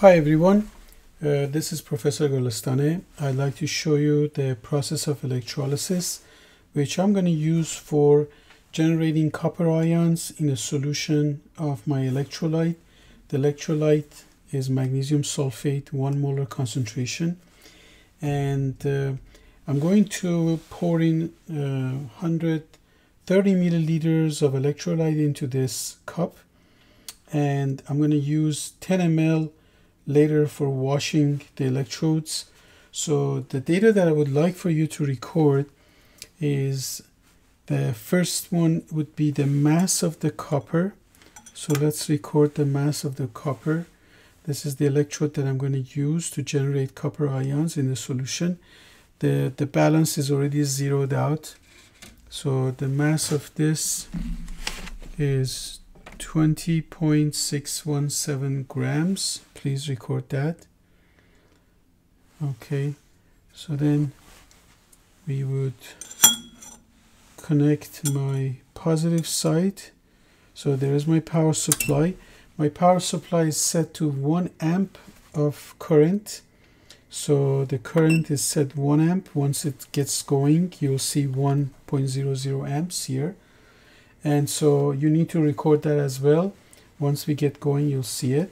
Hi everyone, uh, this is Professor Golestane. I'd like to show you the process of electrolysis which I'm going to use for generating copper ions in a solution of my electrolyte. The electrolyte is magnesium sulfate 1 molar concentration and uh, I'm going to pour in uh, 130 milliliters of electrolyte into this cup and I'm going to use 10 ml later for washing the electrodes. So the data that I would like for you to record is the first one would be the mass of the copper. So let's record the mass of the copper. This is the electrode that I'm going to use to generate copper ions in the solution. The, the balance is already zeroed out. So the mass of this is 20.617 grams. Please record that. Okay, so then we would connect my positive side. So there is my power supply. My power supply is set to 1 amp of current. So the current is set 1 amp. Once it gets going, you'll see 1.00 amps here and so you need to record that as well. Once we get going you'll see it.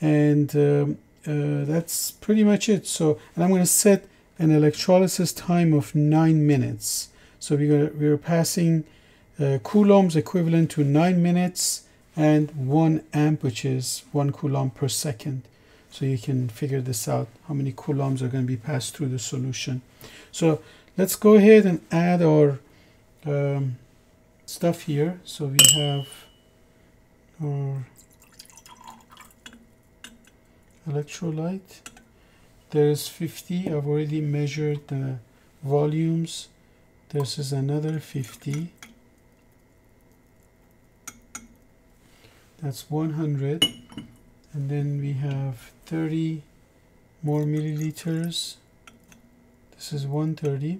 And um, uh, that's pretty much it. So and I'm going to set an electrolysis time of nine minutes. So we're, gonna, we're passing uh, coulombs equivalent to nine minutes and one amp which is one coulomb per second. So you can figure this out how many coulombs are going to be passed through the solution. So let's go ahead and add our um, stuff here. So we have our electrolyte. There's 50. I've already measured the volumes. This is another 50. That's 100. And then we have 30 more milliliters. This is 130.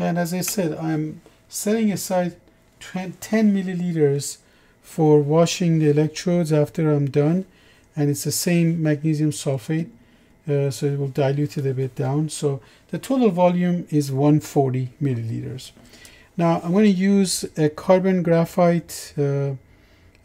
And as I said, I'm setting aside 10 milliliters for washing the electrodes after I'm done and it's the same magnesium sulfate uh, so it will dilute it a bit down so the total volume is 140 milliliters now I'm going to use a carbon graphite uh,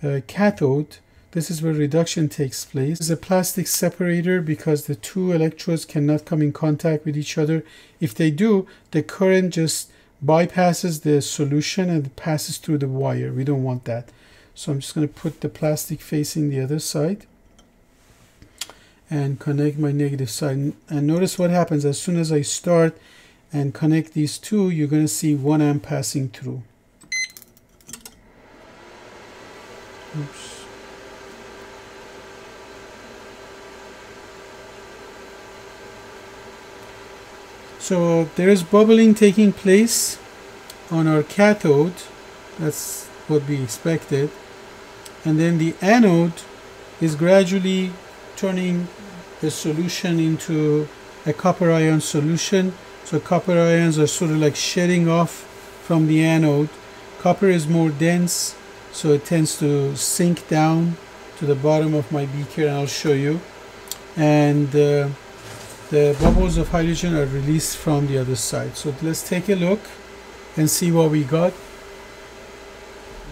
uh, cathode this is where reduction takes place. It's a plastic separator because the two electrodes cannot come in contact with each other. If they do, the current just bypasses the solution and passes through the wire. We don't want that. So I'm just going to put the plastic facing the other side and connect my negative side. And notice what happens as soon as I start and connect these two, you're going to see one amp passing through. Oops. So there is bubbling taking place on our cathode. That's what we expected. And then the anode is gradually turning the solution into a copper ion solution. So copper ions are sort of like shedding off from the anode. Copper is more dense, so it tends to sink down to the bottom of my beaker, and I'll show you. And uh, the bubbles of hydrogen are released from the other side. So let's take a look and see what we got.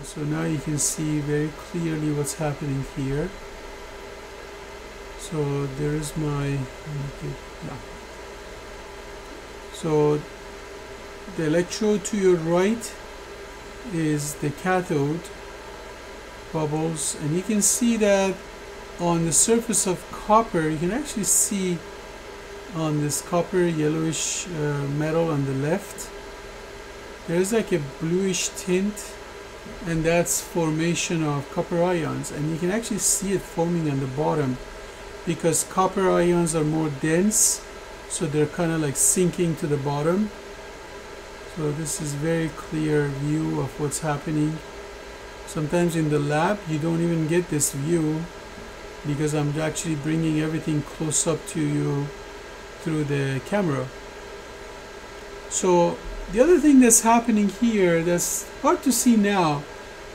So now you can see very clearly what's happening here. So there is my. So the electrode to your right is the cathode bubbles and you can see that on the surface of copper you can actually see on this copper yellowish uh, metal on the left. There's like a bluish tint and that's formation of copper ions. And you can actually see it forming on the bottom because copper ions are more dense so they're kind of like sinking to the bottom. So this is very clear view of what's happening. Sometimes in the lab you don't even get this view because I'm actually bringing everything close up to you through the camera. So the other thing that's happening here that's hard to see now,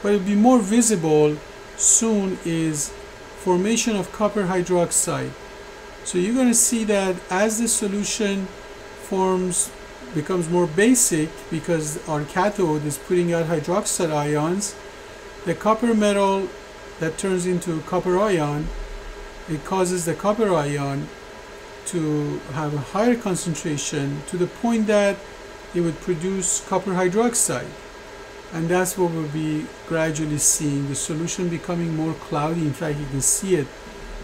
but it'll be more visible soon is formation of copper hydroxide. So you're going to see that as the solution forms becomes more basic because our cathode is putting out hydroxide ions, the copper metal that turns into copper ion, it causes the copper ion to have a higher concentration to the point that it would produce copper hydroxide. And that's what we'll be gradually seeing, the solution becoming more cloudy. In fact, you can see it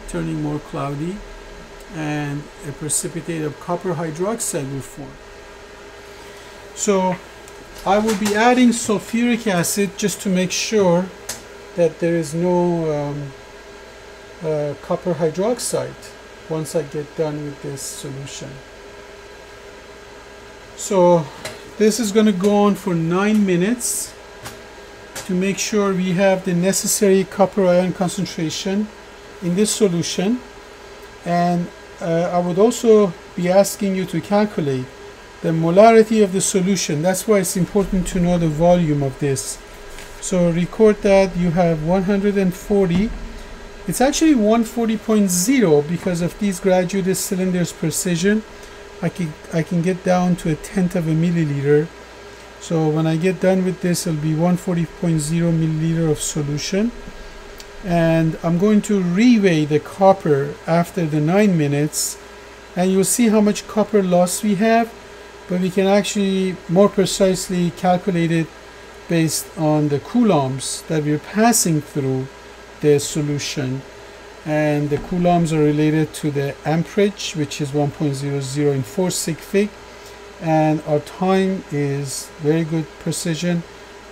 turning more cloudy and a precipitate of copper hydroxide will form. So I will be adding sulfuric acid just to make sure that there is no um, uh, copper hydroxide once I get done with this solution. So this is going to go on for 9 minutes to make sure we have the necessary copper ion concentration in this solution. And uh, I would also be asking you to calculate the molarity of the solution. That's why it's important to know the volume of this. So record that you have 140 it's actually 140.0 because of these graduated cylinders precision. I can, I can get down to a tenth of a milliliter. So when I get done with this it'll be 140.0 milliliter of solution. And I'm going to reweigh the copper after the 9 minutes. And you'll see how much copper loss we have but we can actually more precisely calculate it based on the coulombs that we're passing through the solution. And the coulombs are related to the amperage which is 1.00 in 4 sig fig. And our time is very good precision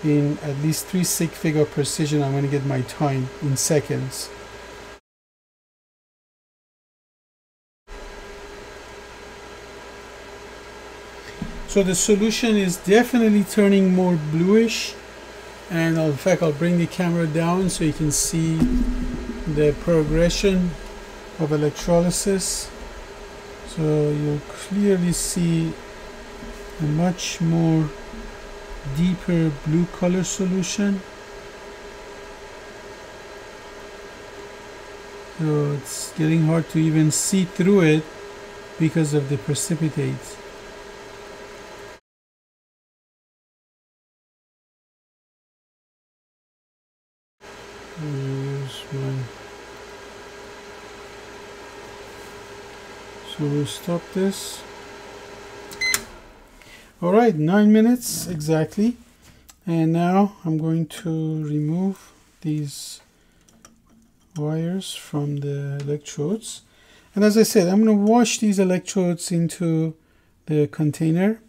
in at least 3 sig fig of precision. I'm going to get my time in seconds. So the solution is definitely turning more bluish and in fact I'll bring the camera down so you can see the progression of electrolysis. So you'll clearly see a much more deeper blue color solution. So it's getting hard to even see through it because of the precipitates we'll stop this. All right nine minutes exactly. And now I'm going to remove these wires from the electrodes. And as I said I'm going to wash these electrodes into the container.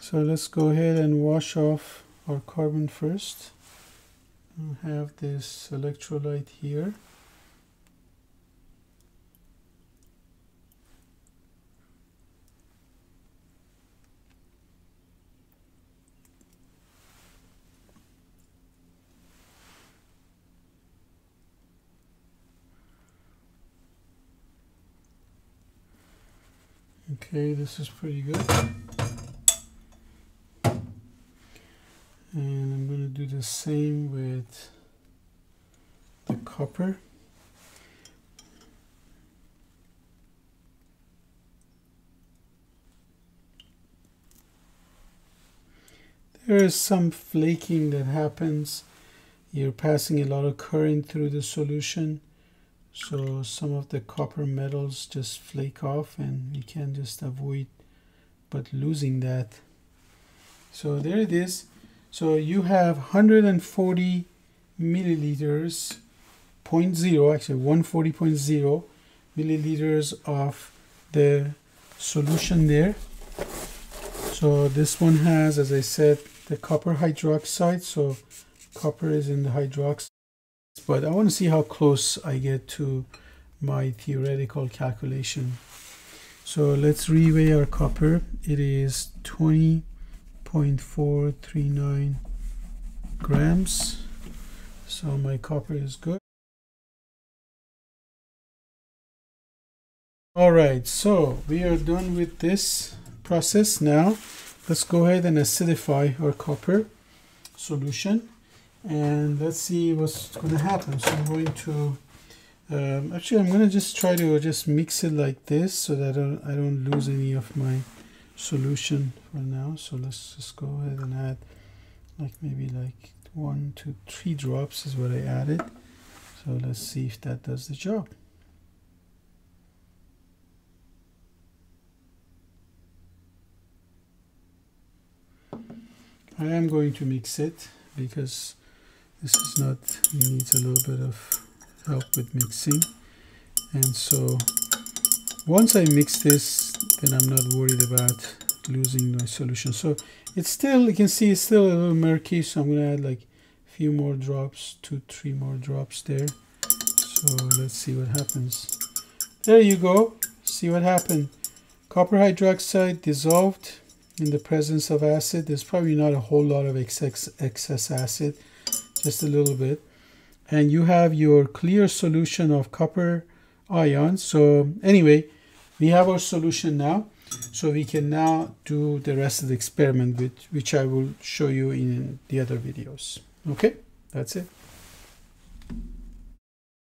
So let's go ahead and wash off our carbon first. I have this electrolyte here Okay, this is pretty good. And I'm going to do the same with the copper. There is some flaking that happens. You're passing a lot of current through the solution so some of the copper metals just flake off and you can just avoid but losing that. So there it is. So you have 140 milliliters 0.0 actually 140.0 milliliters of the solution there. So this one has as I said the copper hydroxide. So copper is in the hydroxide but I want to see how close I get to my theoretical calculation. So let's reweigh our copper. It is 20.439 grams. So my copper is good. All right, so we are done with this process now. Let's go ahead and acidify our copper solution and let's see what's going to happen. So I'm going to Um, actually, I'm gonna just try to just mix it like this so that I don't, I don't lose any of my solution for now. So let's just go ahead and add like maybe like one, two, three drops is what I added. So let's see if that does the job. I am going to mix it because this is not, it needs a little bit of help with mixing. And so once I mix this, then I'm not worried about losing my solution. So it's still, you can see it's still a little murky. So I'm gonna add like a few more drops, two, three more drops there. So let's see what happens. There you go. See what happened. Copper hydroxide dissolved in the presence of acid. There's probably not a whole lot of excess, excess acid, just a little bit. And you have your clear solution of copper ions. So anyway, we have our solution now. So we can now do the rest of the experiment, which, which I will show you in the other videos. Okay, that's it.